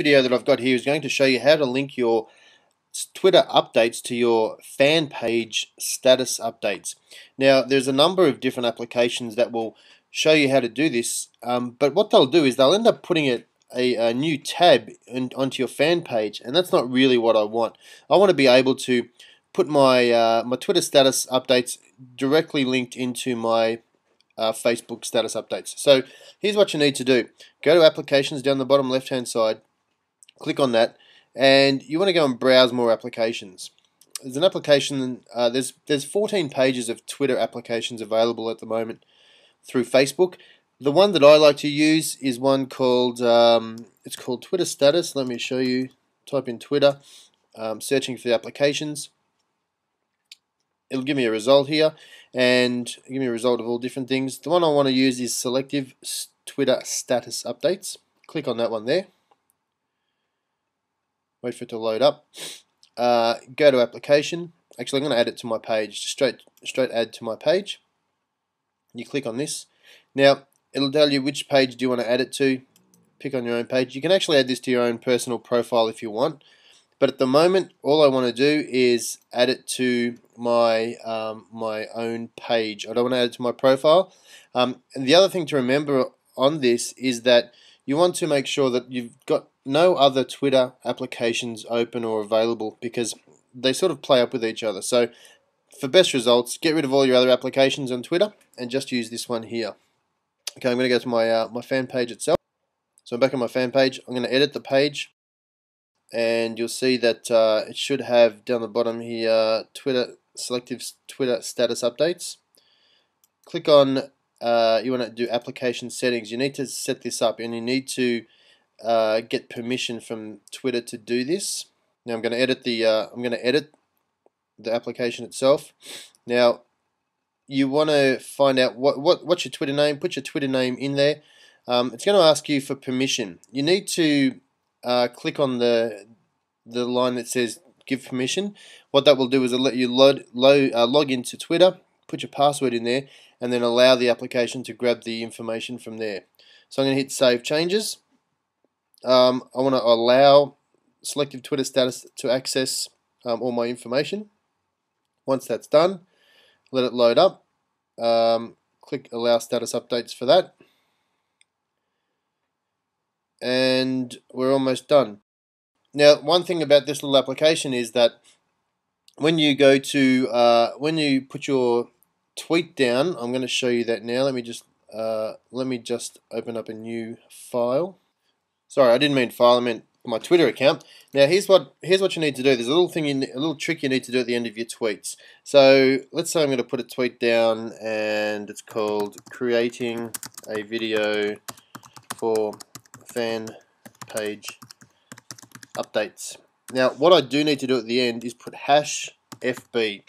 video that I've got here is going to show you how to link your Twitter updates to your fan page status updates. Now, there's a number of different applications that will show you how to do this, um, but what they'll do is they'll end up putting it a, a new tab in, onto your fan page, and that's not really what I want. I want to be able to put my uh, my Twitter status updates directly linked into my uh, Facebook status updates. So here's what you need to do. Go to applications down the bottom left hand side, click on that, and you want to go and browse more applications. There's an application, uh, there's, there's 14 pages of Twitter applications available at the moment through Facebook. The one that I like to use is one called, um, it's called Twitter Status. Let me show you. Type in Twitter, um, searching for the applications it'll give me a result here and give me a result of all different things. The one I want to use is selective Twitter status updates. Click on that one there. Wait for it to load up. Uh, go to application. Actually, I'm going to add it to my page. Straight, straight add to my page. You click on this. Now, it'll tell you which page do you want to add it to. Pick on your own page. You can actually add this to your own personal profile if you want. But at the moment, all I want to do is add it to my um, my own page. I don't want to add it to my profile. Um, and the other thing to remember on this is that you want to make sure that you've got no other Twitter applications open or available because they sort of play up with each other. So for best results, get rid of all your other applications on Twitter and just use this one here. Okay, I'm going to go to my uh, my fan page itself. So I'm back on my fan page. I'm going to edit the page and you'll see that uh, it should have down the bottom here Twitter selective Twitter status updates. Click on uh, you want to do application settings. You need to set this up, and you need to uh, get permission from Twitter to do this. Now I'm going to edit the uh, I'm going to edit the application itself. Now you want to find out what what what's your Twitter name. Put your Twitter name in there. Um, it's going to ask you for permission. You need to uh, click on the the line that says give permission. What that will do is it'll let you load uh, log into Twitter, put your password in there, and then allow the application to grab the information from there. So I'm going to hit Save Changes. Um, I want to allow selective Twitter status to access um, all my information. Once that's done, let it load up. Um, click Allow Status Updates for that and we're almost done. Now, one thing about this little application is that when you go to, uh, when you put your tweet down, I'm going to show you that now. Let me just, uh, let me just open up a new file. Sorry, I didn't mean file, I meant my Twitter account. Now here's what here's what you need to do. There's a little thing in a little trick you need to do at the end of your tweets. So let's say I'm going to put a tweet down and it's called creating a video for fan page updates. Now, what I do need to do at the end is put hash FB.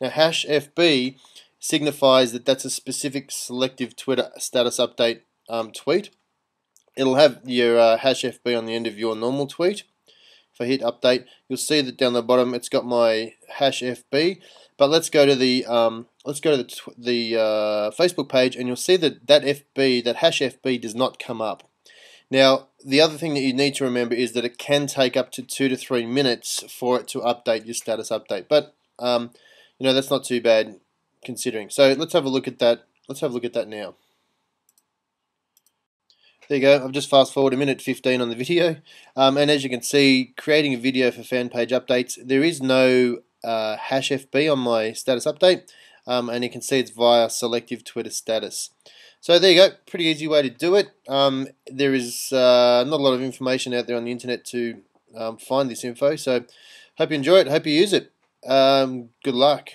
Now, hash FB signifies that that's a specific selective Twitter status update um, tweet. It'll have your uh, hash FB on the end of your normal tweet. If I hit update, you'll see that down the bottom it's got my hash FB. But let's go to the um, let's go to the, the uh, Facebook page, and you'll see that that FB, that hash FB, does not come up. Now, the other thing that you need to remember is that it can take up to two to three minutes for it to update your status update. But, um, you know, that's not too bad considering. So let's have a look at that. Let's have a look at that now. There you go, I've just fast forward a minute 15 on the video. Um, and as you can see, creating a video for fan page updates, there is no uh, hash FB on my status update. Um, and you can see it's via selective Twitter status. So there you go, pretty easy way to do it. Um, there is uh, not a lot of information out there on the internet to um, find this info, so hope you enjoy it, hope you use it. Um, good luck.